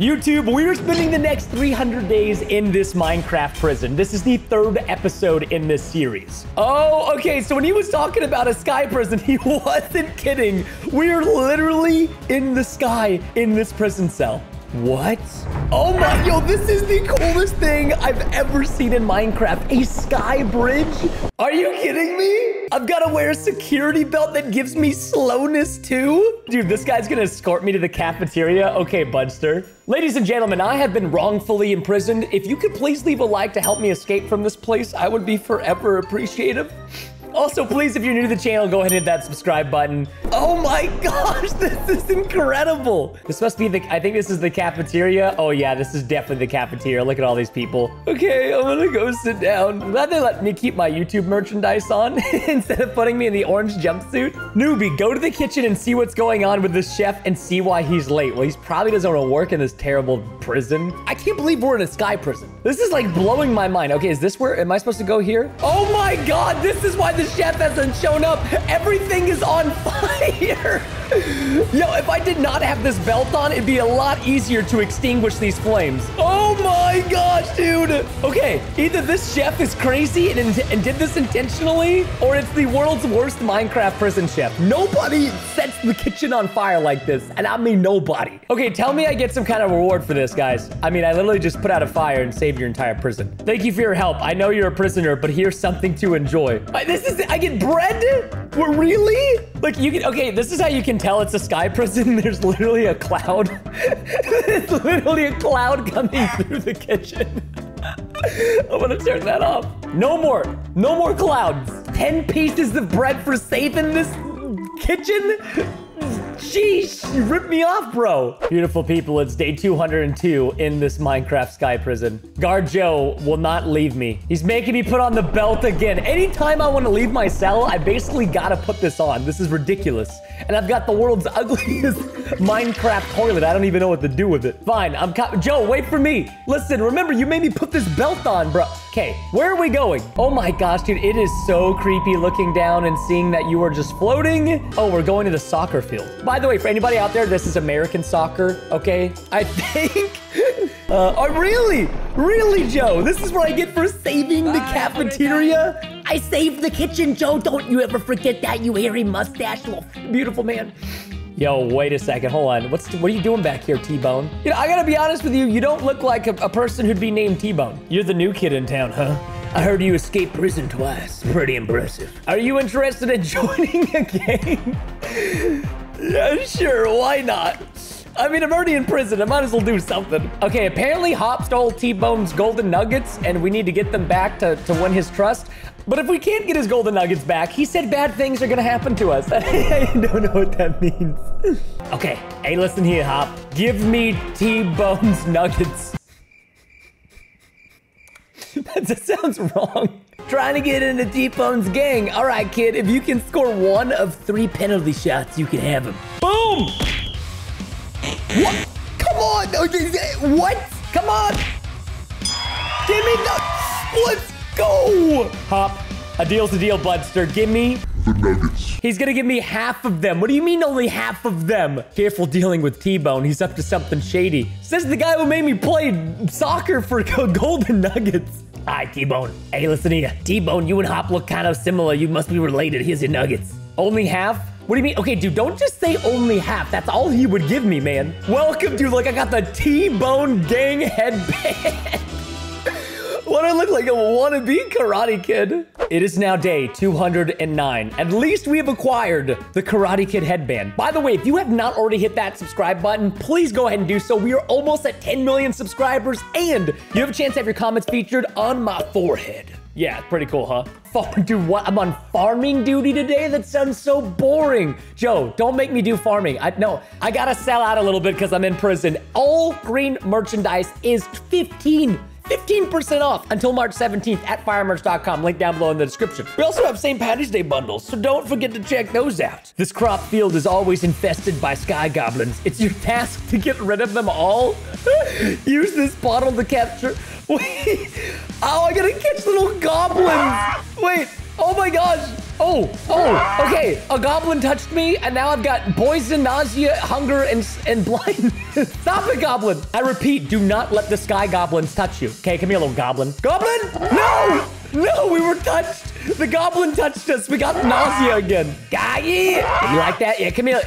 YouTube, we're spending the next 300 days in this Minecraft prison. This is the third episode in this series. Oh, okay, so when he was talking about a sky prison, he wasn't kidding. We're literally in the sky in this prison cell. What? Oh my, yo, this is the coolest thing I've ever seen in Minecraft. A sky bridge? Are you kidding me? I've got to wear a security belt that gives me slowness too? Dude, this guy's gonna escort me to the cafeteria. Okay, Budster. Ladies and gentlemen, I have been wrongfully imprisoned. If you could please leave a like to help me escape from this place, I would be forever appreciative. Also, please, if you're new to the channel, go ahead and hit that subscribe button. Oh my gosh, this is incredible. This must be the, I think this is the cafeteria. Oh yeah, this is definitely the cafeteria. Look at all these people. Okay, I'm gonna go sit down. I'm glad they let me keep my YouTube merchandise on instead of putting me in the orange jumpsuit. Newbie, go to the kitchen and see what's going on with this chef and see why he's late. Well, he's probably doesn't want to work in this terrible prison. I can't believe we're in a sky prison. This is like blowing my mind. Okay, is this where, am I supposed to go here? Oh my God, this is why the chef hasn't shown up. Everything is on fire. Yo, if I did not have this belt on, it'd be a lot easier to extinguish these flames. Oh my gosh, dude. Okay, either this chef is crazy and, and did this intentionally, or it's the world's worst Minecraft prison chef. Nobody sets the kitchen on fire like this, and I mean nobody. Okay, tell me I get some kind of reward for this, guys. I mean, I literally just put out a fire and saved your entire prison. Thank you for your help. I know you're a prisoner, but here's something to enjoy. I, this is, I get bread? Really? Like, you can, okay, this is how you can tell it's a sky prison. There's literally a cloud. it's literally a cloud coming through the kitchen. I'm gonna turn that off. No more, no more clouds. 10 pieces of bread for saving this kitchen? Sheesh, you ripped me off, bro. Beautiful people, it's day 202 in this Minecraft sky prison. Guard Joe will not leave me. He's making me put on the belt again. Anytime I want to leave my cell, I basically gotta put this on. This is ridiculous. And I've got the world's ugliest Minecraft toilet. I don't even know what to do with it. Fine, I'm Joe, wait for me. Listen, remember, you made me put this belt on, bro. Okay, where are we going? Oh my gosh, dude, it is so creepy looking down and seeing that you are just floating. Oh, we're going to the soccer field. By the way, for anybody out there, this is American soccer, okay? I think... Uh, oh, really? Really, Joe? This is what I get for saving the cafeteria? I saved the kitchen, Joe. Don't you ever forget that, you hairy mustache, little beautiful man. Yo, wait a second. Hold on. What's what are you doing back here, T-Bone? You know, I gotta be honest with you. You don't look like a, a person who'd be named T-Bone. You're the new kid in town, huh? I heard you escaped prison twice. Pretty impressive. Are you interested in joining a game? yeah, sure. Why not? I mean, I'm already in prison. I might as well do something. Okay, apparently Hop stole T-Bone's golden nuggets, and we need to get them back to, to win his trust. But if we can't get his golden nuggets back, he said bad things are gonna happen to us. I don't know what that means. Okay, hey, listen here, Hop. Give me T-Bone's nuggets. that just sounds wrong. Trying to get into T-Bone's gang. All right, kid, if you can score one of three penalty shots, you can have him. Boom! What? Come on! Oh, what? Come on! Give me the... Let's go! Hop, a deal's a deal, Budster. Give me... The nuggets. He's gonna give me half of them. What do you mean only half of them? Careful dealing with T-Bone. He's up to something shady. Says the guy who made me play soccer for golden nuggets. Hi, T-Bone. Hey, listen here. T-Bone, you and Hop look kind of similar. You must be related. Here's your nuggets. Only half? What do you mean? Okay, dude, don't just say only half. That's all he would give me, man. Welcome, dude. Like, I got the T-Bone gang headband. what I look like a wannabe Karate Kid. It is now day 209. At least we have acquired the Karate Kid headband. By the way, if you have not already hit that subscribe button, please go ahead and do so. We are almost at 10 million subscribers, and you have a chance to have your comments featured on my forehead. Yeah, pretty cool, huh? Dude, what? I'm on farming duty today? That sounds so boring. Joe, don't make me do farming. I No, I gotta sell out a little bit because I'm in prison. All green merchandise is 15 15% off until March 17th at firemerch.com. Link down below in the description. We also have St. Patty's Day bundles, so don't forget to check those out. This crop field is always infested by sky goblins. It's your task to get rid of them all. Use this bottle to capture. Oh, I gotta catch little goblins. Wait. Oh my gosh. Oh, oh, okay. A goblin touched me, and now I've got poison, nausea, hunger, and and blindness. Stop it, goblin. I repeat, do not let the sky goblins touch you. Okay, come here, little goblin. Goblin? No! No, we were touched. The goblin touched us. We got nausea again. Guy, you like that? Yeah, come here.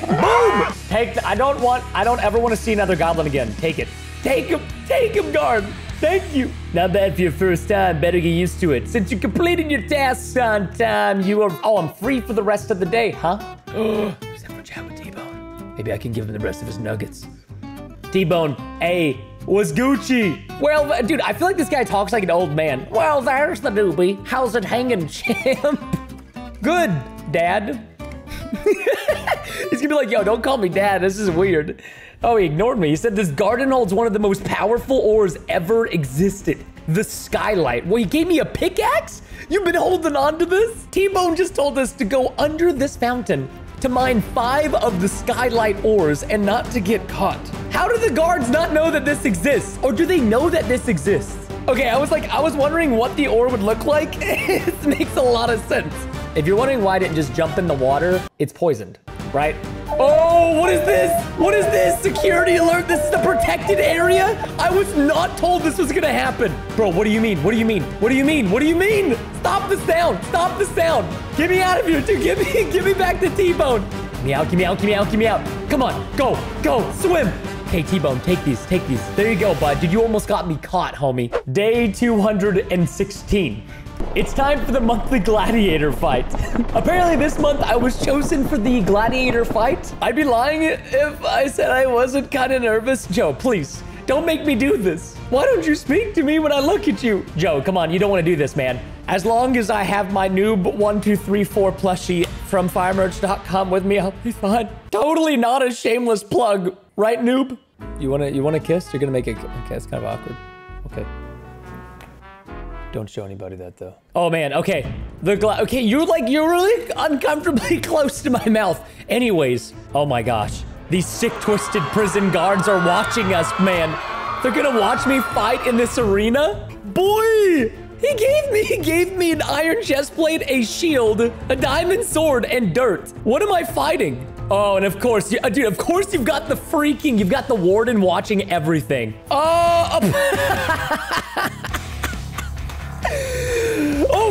Boom! Take. The, I don't want. I don't ever want to see another goblin again. Take it. Take him. Take him, guard. Thank you. Not bad for your first time. Better get used to it. Since you completed your tasks on time, you are. Oh, I'm free for the rest of the day, huh? Except for chat with T-Bone. Maybe I can give him the rest of his nuggets. T-Bone, hey, was Gucci. Well, uh, dude, I feel like this guy talks like an old man. Well, there's the newbie. How's it hanging, champ? Good, dad. He's gonna be like, yo, don't call me dad. This is weird. Oh, he ignored me. He said this garden holds one of the most powerful ores ever existed. The skylight. Well, he gave me a pickaxe? You've been holding on to this? T-Bone just told us to go under this fountain to mine five of the skylight ores and not to get caught. How do the guards not know that this exists? Or do they know that this exists? Okay, I was like, I was wondering what the ore would look like. it makes a lot of sense. If you're wondering why I didn't just jump in the water, it's poisoned, right? Oh, what is this? What is this? Security alert. This is the protected area? I was not told this was gonna happen. Bro, what do you mean? What do you mean? What do you mean? What do you mean? Stop the sound. Stop the sound. Get me out of here, dude. Give me, give me back the T-Bone. Give me out, give me out, give me out, give me out. Come on, go, go, swim. Okay, T-Bone, take these, take these. There you go, bud. Dude, you almost got me caught, homie. Day 216. It's time for the monthly gladiator fight. Apparently this month I was chosen for the gladiator fight. I'd be lying if I said I wasn't kind of nervous. Joe, please, don't make me do this. Why don't you speak to me when I look at you? Joe, come on, you don't want to do this, man. As long as I have my noob1234 plushie from firemerch.com with me, I'll be fine. Totally not a shameless plug, right, noob? You wanna you wanna kiss? You're gonna make it okay, it's kind of awkward. Okay. Don't show anybody that though. Oh man, okay. The okay, you're like, you're really uncomfortably close to my mouth. Anyways, oh my gosh. These sick, twisted prison guards are watching us, man. They're gonna watch me fight in this arena? Boy! He gave me, he gave me an iron chest plate, a shield, a diamond sword, and dirt. What am I fighting? Oh, and of course, uh, dude, of course you've got the freaking, you've got the warden watching everything. Oh, Oh,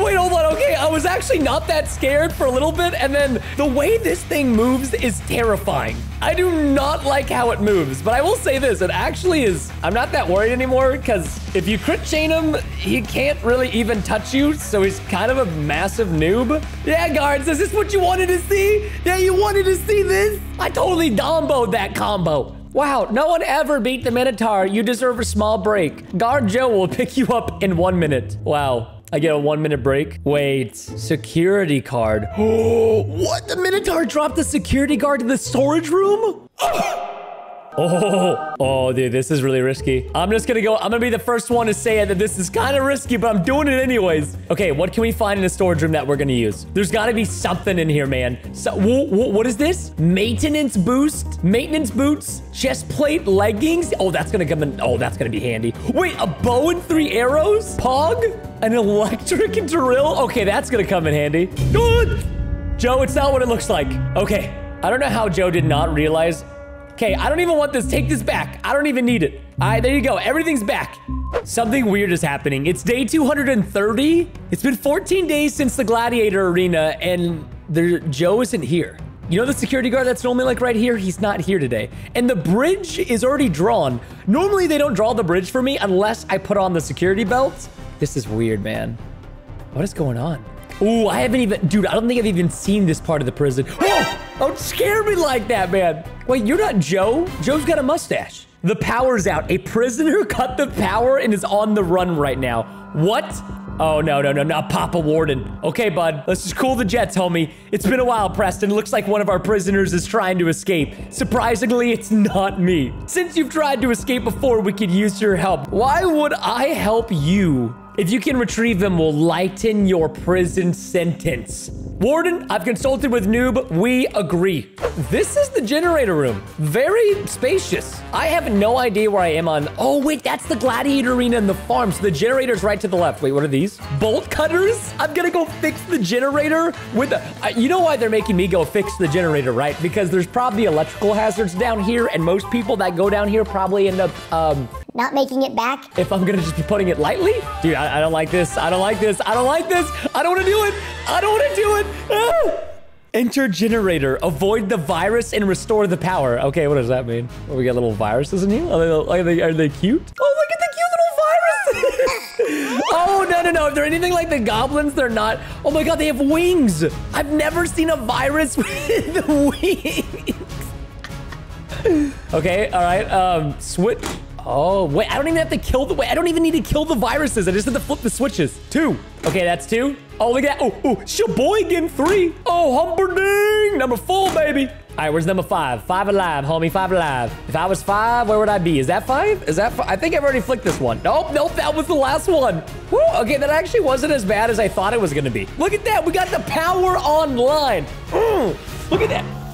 wait, hold on. Okay, I was actually not that scared for a little bit, and then the way this thing moves is terrifying. I do not like how it moves, but I will say this, it actually is, I'm not that worried anymore, because if you crit chain him, he can't really even touch you, so he's kind of a massive noob. Yeah, guards, is this what you wanted to see? Yeah, you wanted to see this? I totally domboed that combo. Wow, no one ever beat the Minotaur. You deserve a small break. Guard Joe will pick you up in one minute. Wow. I get a one minute break. Wait, security card. Oh, what? The Minotaur dropped the security guard in the storage room? Oh, oh, dude, this is really risky. I'm just gonna go, I'm gonna be the first one to say it that this is kind of risky, but I'm doing it anyways. Okay, what can we find in the storage room that we're gonna use? There's gotta be something in here, man. So, wh wh what is this? Maintenance boost? Maintenance boots? Chest plate? Leggings? Oh, that's gonna come in. Oh, that's gonna be handy. Wait, a bow and three arrows? Pog? An electric drill? Okay, that's gonna come in handy. Good. Joe, it's not what it looks like. Okay. I don't know how Joe did not realize Okay, I don't even want this. Take this back. I don't even need it. All right, there you go. Everything's back. Something weird is happening. It's day 230. It's been 14 days since the Gladiator Arena, and there, Joe isn't here. You know the security guard that's normally like right here? He's not here today. And the bridge is already drawn. Normally, they don't draw the bridge for me unless I put on the security belt. This is weird, man. What is going on? Ooh, I haven't even... Dude, I don't think I've even seen this part of the prison. Oh! Don't scare me like that, man. Wait, you're not Joe? Joe's got a mustache. The power's out. A prisoner cut the power and is on the run right now. What? Oh, no, no, no, not Papa Warden. Okay, bud, let's just cool the jets, homie. It's been a while, Preston. Looks like one of our prisoners is trying to escape. Surprisingly, it's not me. Since you've tried to escape before, we could use your help. Why would I help you? If you can retrieve them, we'll lighten your prison sentence. Warden, I've consulted with Noob. We agree. This is the generator room. Very spacious. I have no idea where I am on... Oh, wait, that's the gladiator arena and the farm. So the generator's right to the left. Wait, what are these? Bolt cutters? I'm gonna go fix the generator with you know why they're making me go fix the generator, right? Because there's probably electrical hazards down here, and most people that go down here probably end up, um... Not making it back? If I'm gonna just be putting it lightly? Dude, I, I don't like this. I don't like this. I don't like this. I don't wanna do it. I don't wanna do it. Ah! Enter generator. Avoid the virus and restore the power. Okay, what does that mean? We got little viruses in here? Are they, are they, are they cute? Oh, look at the cute little viruses. oh, no, no, no. If they're anything like the goblins, they're not. Oh my God, they have wings. I've never seen a virus with wings. okay, all right. Um, switch. Oh, wait, I don't even have to kill the, wait, I don't even need to kill the viruses. I just have to flip the switches. Two. Okay, that's two. Oh, look at that. Oh, oh, Sheboygan, three. Oh, Humperding, number four, baby. All right, where's number five? Five alive, homie, five alive. If I was five, where would I be? Is that five? Is that five? I think I've already flicked this one. Nope, nope, that was the last one. Woo, okay, that actually wasn't as bad as I thought it was gonna be. Look at that, we got the power online. Mm, look at that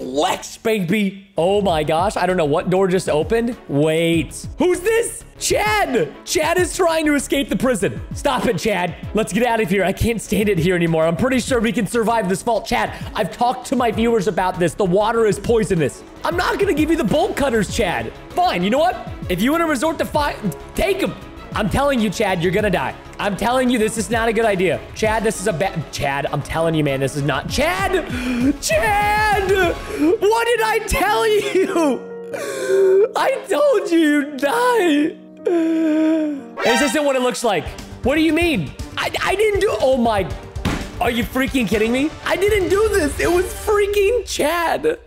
flex, baby. Oh my gosh, I don't know what door just opened. Wait, who's this? Chad! Chad is trying to escape the prison. Stop it, Chad. Let's get out of here. I can't stand it here anymore. I'm pretty sure we can survive this fault. Chad, I've talked to my viewers about this. The water is poisonous. I'm not gonna give you the bolt cutters, Chad. Fine, you know what? If you want to resort to fire, take them. I'm telling you, Chad, you're gonna die. I'm telling you, this is not a good idea. Chad, this is a bad... Chad, I'm telling you, man, this is not... Chad! Chad! What did I tell you? I told you you'd die. This isn't what it looks like. What do you mean? I, I didn't do... Oh, my... Are you freaking kidding me? I didn't do this. It was freaking Chad.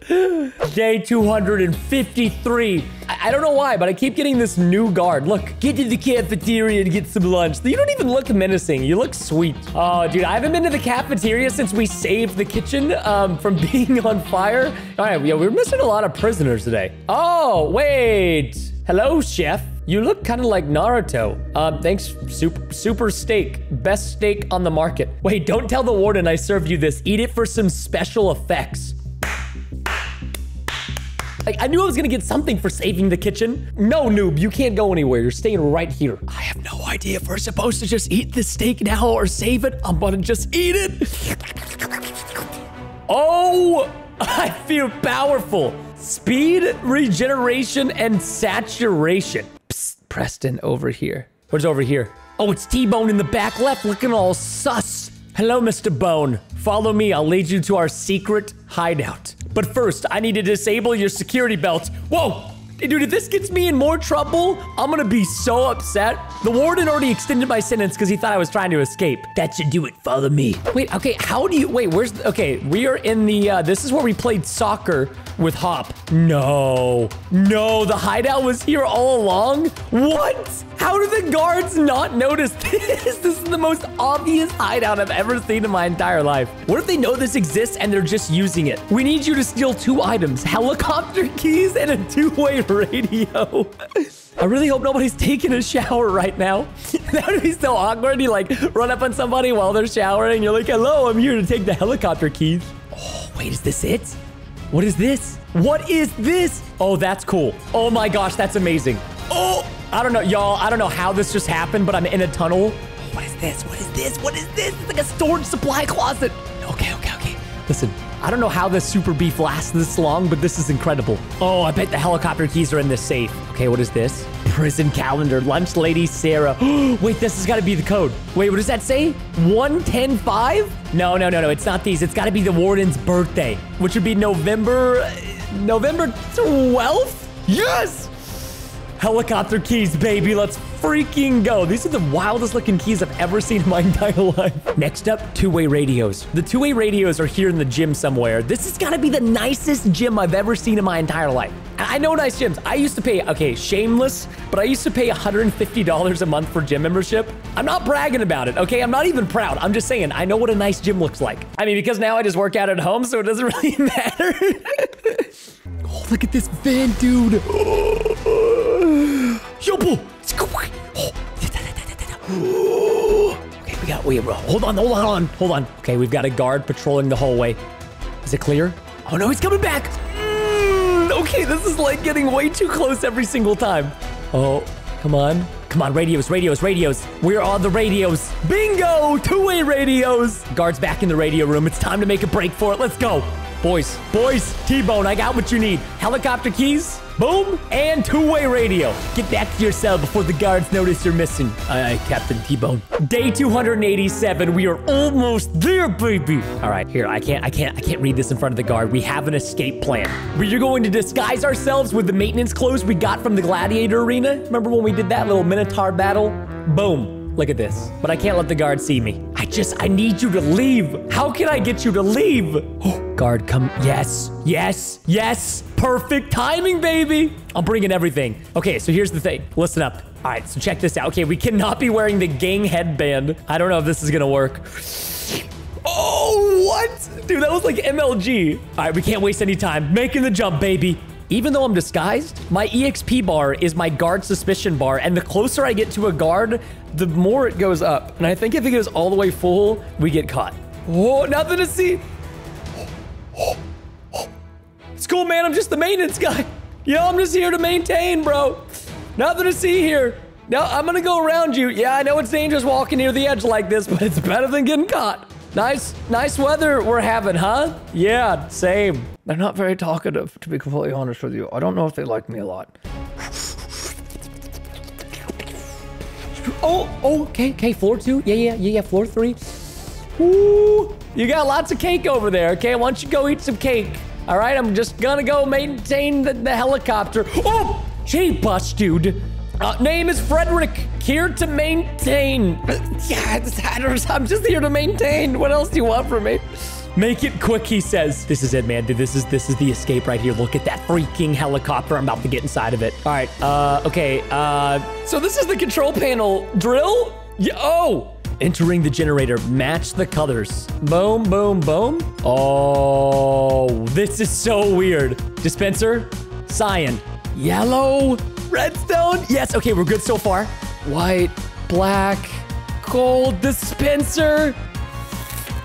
Day 253. I, I, don't know why, but I keep getting this new guard. Look, get to the cafeteria and get some lunch. You don't even look menacing. You look sweet. Oh, dude, I haven't been to the cafeteria since we saved the kitchen um, from being on fire. All right, yeah, we're missing a lot of prisoners today. Oh, wait. Hello, chef. You look kind of like Naruto. Um, thanks, super, super steak. Best steak on the market. Wait, don't tell the warden I served you this. Eat it for some special effects. Like, I knew I was gonna get something for saving the kitchen. No, noob, you can't go anywhere. You're staying right here. I have no idea if we're supposed to just eat the steak now or save it. I'm gonna just eat it. Oh, I feel powerful. Speed, regeneration, and saturation. Preston over here. What's over here? Oh, it's T-Bone in the back left looking all sus. Hello, Mr. Bone. Follow me. I'll lead you to our secret hideout. But first, I need to disable your security belt. Whoa! Dude, if this gets me in more trouble, I'm gonna be so upset. The warden already extended my sentence because he thought I was trying to escape. That should do it. Follow me. Wait, okay, how do you... Wait, where's... Okay, we are in the... Uh, this is where we played soccer with Hop. No. No, the hideout was here all along? What? How do the guards not notice this? This is the most obvious hideout I've ever seen in my entire life. What if they know this exists and they're just using it? We need you to steal two items, helicopter keys and a two-way radio. I really hope nobody's taking a shower right now. that would be so awkward. You like run up on somebody while they're showering. You're like, hello, I'm here to take the helicopter keys. Oh, wait, is this it? What is this? What is this? Oh, that's cool. Oh my gosh, that's amazing. Oh, I don't know, y'all. I don't know how this just happened, but I'm in a tunnel. What is this? What is this? What is this? It's like a storage supply closet. Okay, okay, okay. Listen, I don't know how this super beef lasts this long, but this is incredible. Oh, I bet the helicopter keys are in this safe. Okay, what is this? Prison calendar, lunch lady Sarah. Wait, this has got to be the code. Wait, what does that say? 1105? No, no, no, no. It's not these. It's got to be the warden's birthday, which would be November, uh, November 12th? Yes! Helicopter keys, baby. Let's freaking go. These are the wildest looking keys I've ever seen in my entire life. Next up, two-way radios. The two-way radios are here in the gym somewhere. This has got to be the nicest gym I've ever seen in my entire life. I know nice gyms. I used to pay, okay, shameless, but I used to pay $150 a month for gym membership. I'm not bragging about it, okay? I'm not even proud. I'm just saying, I know what a nice gym looks like. I mean, because now I just work out at home, so it doesn't really matter. oh, look at this van, dude. Yo, boo. Okay, we got wait, hold on, hold on, hold on, hold on. Okay, we've got a guard patrolling the hallway. Is it clear? Oh no, he's coming back. Mm, okay, this is like getting way too close every single time. Oh, come on. Come on, radios, radios, radios. We're on the radios. Bingo! Two-way radios. Guards back in the radio room. It's time to make a break for it. Let's go. Boys, boys, T-Bone, I got what you need. Helicopter keys, boom, and two-way radio. Get back to your cell before the guards notice you're missing. Aye, aye, Captain T-Bone. Day 287, we are almost there, baby. All right, here, I can't, I can't, I can't read this in front of the guard. We have an escape plan. We are going to disguise ourselves with the maintenance clothes we got from the gladiator arena. Remember when we did that little Minotaur battle? Boom. Look at this. But I can't let the guard see me. I just, I need you to leave. How can I get you to leave? Oh, guard, come. Yes, yes, yes. Perfect timing, baby. I'm bringing everything. Okay, so here's the thing. Listen up. All right, so check this out. Okay, we cannot be wearing the gang headband. I don't know if this is gonna work. Oh, what? Dude, that was like MLG. All right, we can't waste any time. Making the jump, baby. Even though I'm disguised, my EXP bar is my guard suspicion bar, and the closer I get to a guard, the more it goes up. And I think if it goes all the way full, we get caught. Whoa, nothing to see. It's cool, man. I'm just the maintenance guy. Know, I'm just here to maintain, bro. Nothing to see here. Now, I'm gonna go around you. Yeah, I know it's dangerous walking near the edge like this, but it's better than getting caught. Nice, nice weather we're having, huh? Yeah, same. They're not very talkative, to be completely honest with you. I don't know if they like me a lot. Oh, oh, okay, okay, floor two. Yeah, yeah, yeah, yeah, floor three. Ooh, you got lots of cake over there, okay? Why don't you go eat some cake? All right, I'm just gonna go maintain the, the helicopter. Oh, gee, bus, dude. Uh, name is Frederick. Here to maintain. Yeah, it's Hatters. I'm just here to maintain. What else do you want from me? Make it quick, he says. This is it, man. This is this is the escape right here. Look at that freaking helicopter. I'm about to get inside of it. All right. Uh, okay. Uh, so this is the control panel. Drill? Yeah, oh! Entering the generator. Match the colors. Boom, boom, boom. Oh, this is so weird. Dispenser. Cyan. Yellow. Redstone. Yes. Okay, we're good so far. White. Black. Gold. Dispenser.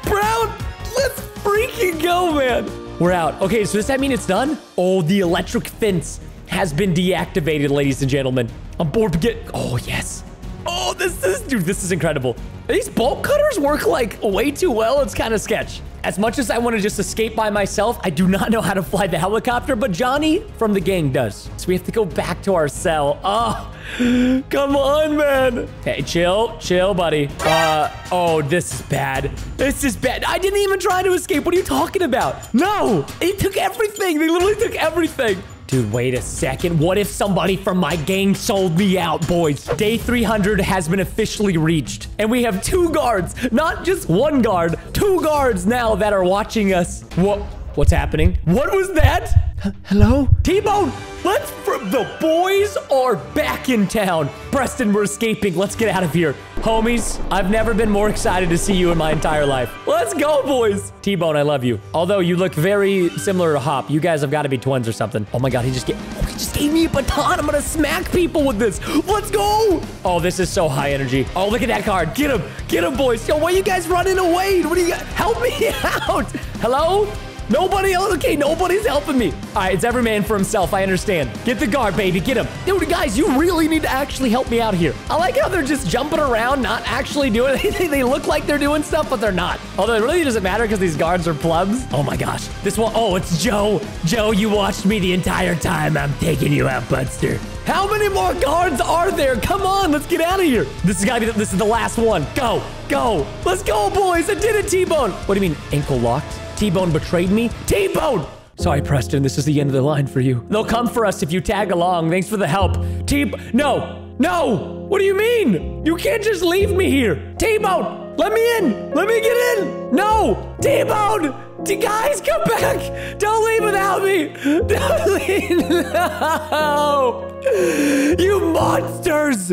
Brown. Let's freaking go, man. We're out. Okay, so does that mean it's done? Oh, the electric fence has been deactivated, ladies and gentlemen. I'm bored to get... Oh, yes. Oh, this is... Dude, this is incredible. These bolt cutters work, like, way too well. It's kind of sketch. As much as I want to just escape by myself, I do not know how to fly the helicopter, but Johnny from the gang does. So we have to go back to our cell. Oh, come on, man. Hey, chill, chill, buddy. Uh, oh, this is bad. This is bad. I didn't even try to escape. What are you talking about? No, they took everything. They literally took everything. Dude, wait a second. What if somebody from my gang sold me out, boys? Day 300 has been officially reached. And we have two guards, not just one guard, two guards now that are watching us. What? What's happening? What was that? Hello? T-Bone, let's... The boys are back in town. Preston, we're escaping. Let's get out of here. Homies, I've never been more excited to see you in my entire life. Let's go, boys. T-Bone, I love you. Although you look very similar to Hop. You guys have got to be twins or something. Oh my god, he just get... Oh, he just gave me a baton. I'm gonna smack people with this. Let's go. Oh, this is so high energy. Oh, look at that card. Get him. Get him, boys. Yo, why are you guys running away? What do you got? Help me out. Hello? Nobody else. Okay, nobody's helping me. All right, it's every man for himself. I understand. Get the guard, baby. Get him. Dude, guys, you really need to actually help me out here. I like how they're just jumping around, not actually doing anything. they look like they're doing stuff, but they're not. Although it really doesn't matter because these guards are plebs. Oh my gosh. This one. Oh, it's Joe. Joe, you watched me the entire time. I'm taking you out, Budster. How many more guards are there? Come on, let's get out of here. This is gotta be, the, this is the last one. Go, go. Let's go, boys. I did it, T-Bone. What do you mean, ankle locked? T-Bone betrayed me? T-Bone! Sorry, Preston, this is the end of the line for you. They'll come for us if you tag along. Thanks for the help. T- No! No! What do you mean? You can't just leave me here. T-Bone! Let me in! Let me get in! No! T-Bone! T guys, come back! Don't leave without me! Don't leave! No! You monsters!